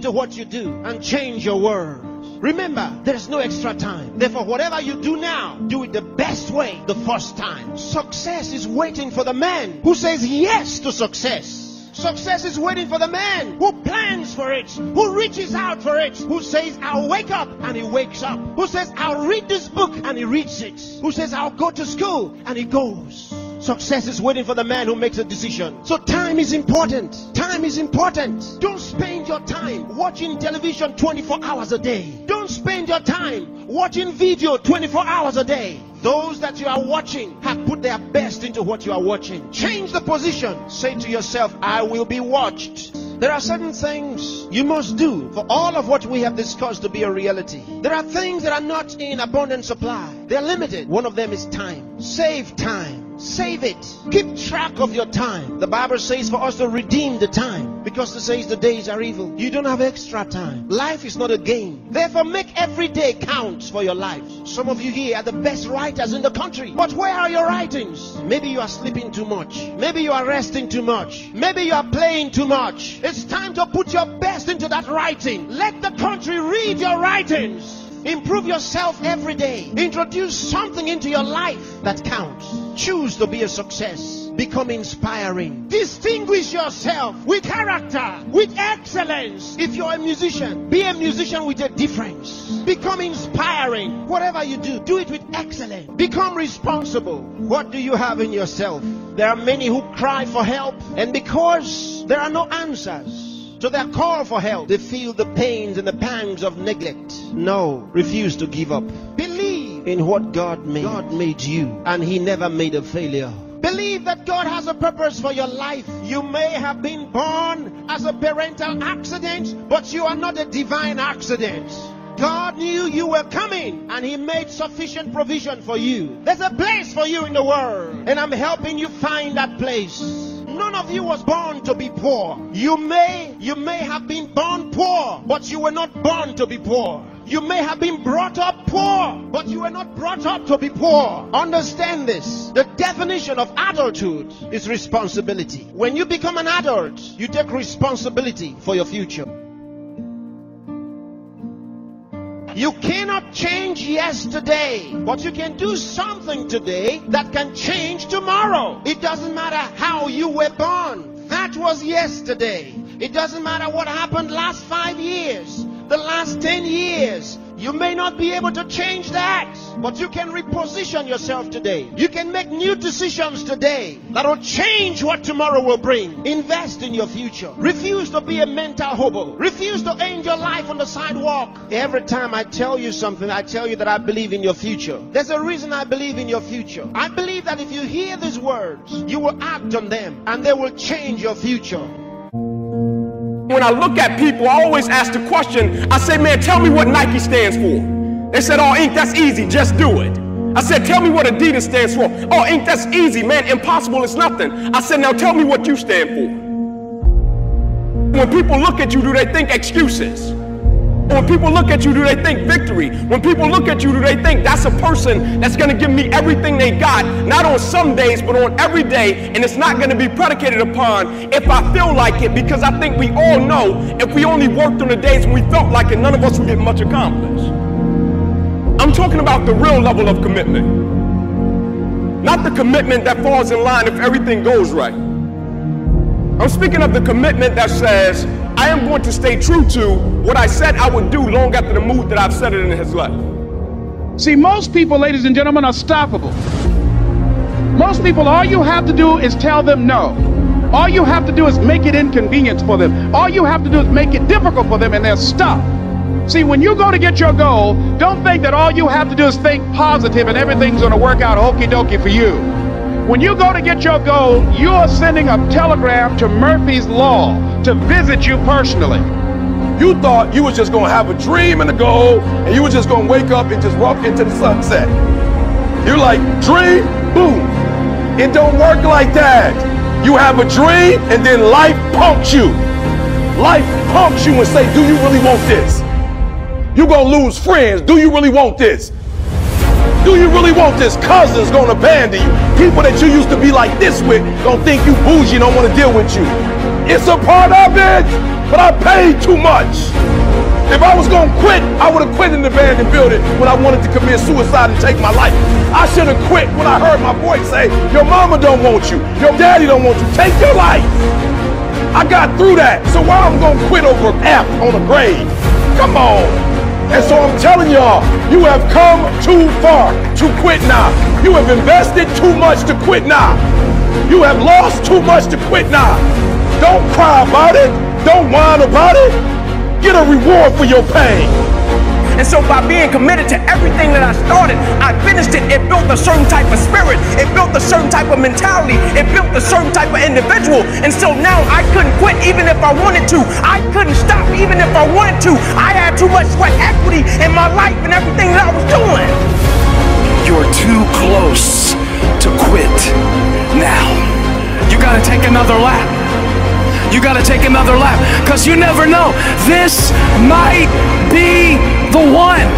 into what you do and change your world. Remember, there is no extra time. Therefore, whatever you do now, do it the best way the first time. Success is waiting for the man who says yes to success. Success is waiting for the man who plans for it, who reaches out for it, who says, I'll wake up and he wakes up, who says, I'll read this book and he reads it, who says, I'll go to school and he goes. Success is waiting for the man who makes a decision. So time is important. Time is important. Don't spend your time watching television 24 hours a day. Don't spend your time watching video 24 hours a day. Those that you are watching have put their best into what you are watching. Change the position. Say to yourself, I will be watched. There are certain things you must do for all of what we have discussed to be a reality. There are things that are not in abundant supply. They're limited. One of them is time. Save time. Save it. Keep track of your time. The Bible says for us to redeem the time because it says the days are evil. You don't have extra time. Life is not a game. Therefore, make every day count for your life. Some of you here are the best writers in the country. But where are your writings? Maybe you are sleeping too much. Maybe you are resting too much. Maybe you are playing too much. It's time to put your best into that writing. Let the country read your writings. Improve yourself every day. Introduce something into your life that counts. Choose to be a success. Become inspiring. Distinguish yourself with character, with excellence. If you're a musician, be a musician with a difference. Become inspiring. Whatever you do, do it with excellence. Become responsible. What do you have in yourself? There are many who cry for help, and because there are no answers, to their call for help, they feel the pains and the pangs of neglect. No, refuse to give up. Believe in what God made. God made you, and He never made a failure. Believe that God has a purpose for your life. You may have been born as a parental accident, but you are not a divine accident. God knew you were coming and He made sufficient provision for you. There's a place for you in the world, and I'm helping you find that place. None of you was born to be poor. You may, you may have been born poor, but you were not born to be poor. You may have been brought up poor, but you were not brought up to be poor. Understand this. The definition of adulthood is responsibility. When you become an adult, you take responsibility for your future. You cannot change yesterday, but you can do something today that can change tomorrow. It doesn't matter how you were born. That was yesterday. It doesn't matter what happened last five years, the last ten years. You may not be able to change that, but you can reposition yourself today. You can make new decisions today that will change what tomorrow will bring. Invest in your future. Refuse to be a mental hobo. Refuse to end your life on the sidewalk. Every time I tell you something, I tell you that I believe in your future. There's a reason I believe in your future. I believe that if you hear these words, you will act on them and they will change your future. When I look at people, I always ask the question, I say, man, tell me what Nike stands for. They said, oh, Inky, that's easy, just do it. I said, tell me what Adidas stands for. Oh, Inky, that's easy, man, impossible is nothing. I said, now tell me what you stand for. When people look at you, do they think excuses? When people look at you, do they think victory? When people look at you, do they think that's a person that's going to give me everything they got, not on some days, but on every day, and it's not going to be predicated upon if I feel like it, because I think we all know if we only worked on the days when we felt like it, none of us would get much accomplished. I'm talking about the real level of commitment, not the commitment that falls in line if everything goes right. I'm speaking of the commitment that says, am going to stay true to what I said I would do long after the mood that I've set it in his life. See, most people, ladies and gentlemen, are stoppable. Most people, all you have to do is tell them no. All you have to do is make it inconvenient for them. All you have to do is make it difficult for them, and they're stop. See, when you go to get your goal, don't think that all you have to do is think positive and everything's going to work out okie dokie for you. When you go to get your goal, you are sending a telegram to Murphy's Law to visit you personally. You thought you was just gonna have a dream and a goal, and you was just gonna wake up and just walk into the sunset. You're like, dream, boom. It don't work like that. You have a dream, and then life punks you. Life punks you and say, do you really want this? You gonna lose friends. Do you really want this? Do you really want this? Cousins gonna abandon you. People that you used to be like this with gonna think you bougie, don't wanna deal with you. It's a part of it, but I paid too much. If I was gonna quit, I would have quit in the abandoned building when I wanted to commit suicide and take my life. I should have quit when I heard my voice say, your mama don't want you, your daddy don't want you, take your life. I got through that, so why I'm gonna quit over F on a grave? Come on. And so I'm telling y'all, you have come too far to quit now. You have invested too much to quit now. You have lost too much to quit now. Don't cry about it. Don't whine about it. Get a reward for your pain. And so by being committed to everything that I started, I finished it. It built a certain type of spirit. It built a certain type of mentality. It built a certain type of individual. And so now I couldn't quit even if I wanted to. I couldn't stop even if I wanted to. I had too much sweat equity in my life and everything that I was doing. You're too close to quit now. You gotta take another lap. You gotta take another lap because you never know. This might the one.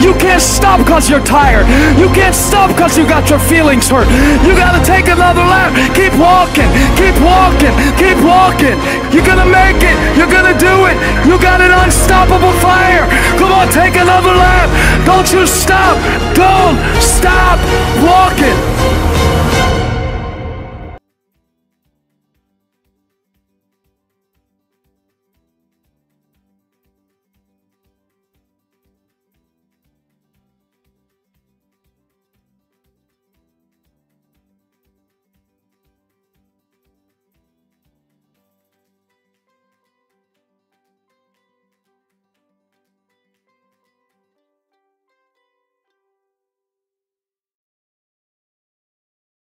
You can't stop because you're tired. You can't stop because you got your feelings hurt. You gotta take another lap. Keep walking. Keep walking. Keep walking. You're gonna make it. You're gonna do it. You got an unstoppable fire. Come on, take another lap. Don't you stop. Don't